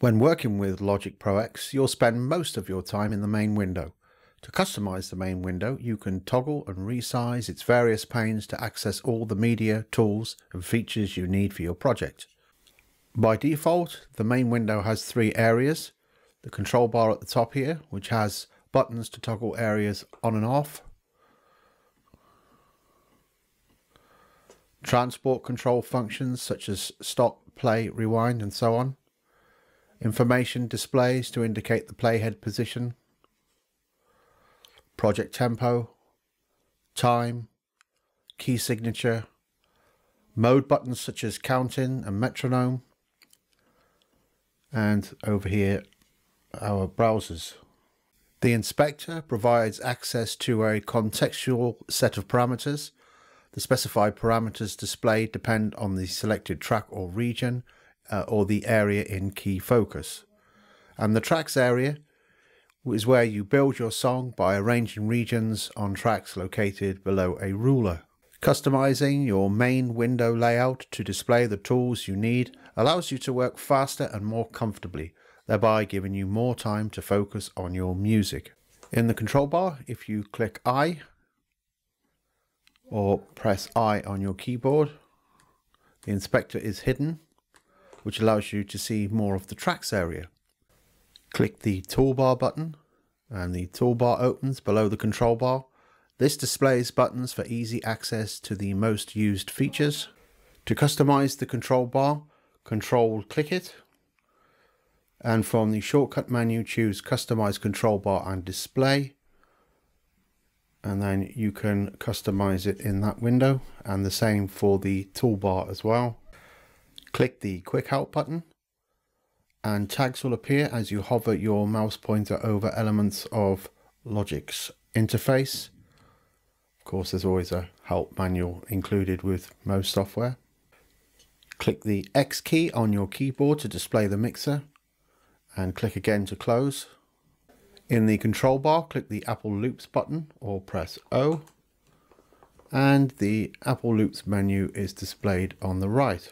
When working with Logic Pro X, you'll spend most of your time in the main window. To customize the main window, you can toggle and resize its various panes to access all the media, tools and features you need for your project. By default, the main window has three areas. The control bar at the top here, which has buttons to toggle areas on and off. Transport control functions such as stop, play, rewind and so on. Information displays to indicate the playhead position. Project tempo. Time. Key signature. Mode buttons such as counting and metronome. And over here, our browsers. The inspector provides access to a contextual set of parameters. The specified parameters displayed depend on the selected track or region uh, or the area in key focus. And the tracks area is where you build your song by arranging regions on tracks located below a ruler. Customizing your main window layout to display the tools you need allows you to work faster and more comfortably, thereby giving you more time to focus on your music. In the control bar, if you click I or press I on your keyboard, the inspector is hidden which allows you to see more of the tracks area. Click the toolbar button and the toolbar opens below the control bar. This displays buttons for easy access to the most used features. To customize the control bar, control click it and from the shortcut menu choose customize control bar and display and then you can customize it in that window and the same for the toolbar as well. Click the Quick Help button and tags will appear as you hover your mouse pointer over elements of Logic's interface. Of course, there's always a help manual included with most software. Click the X key on your keyboard to display the mixer and click again to close. In the control bar, click the Apple Loops button or press O and the Apple Loops menu is displayed on the right.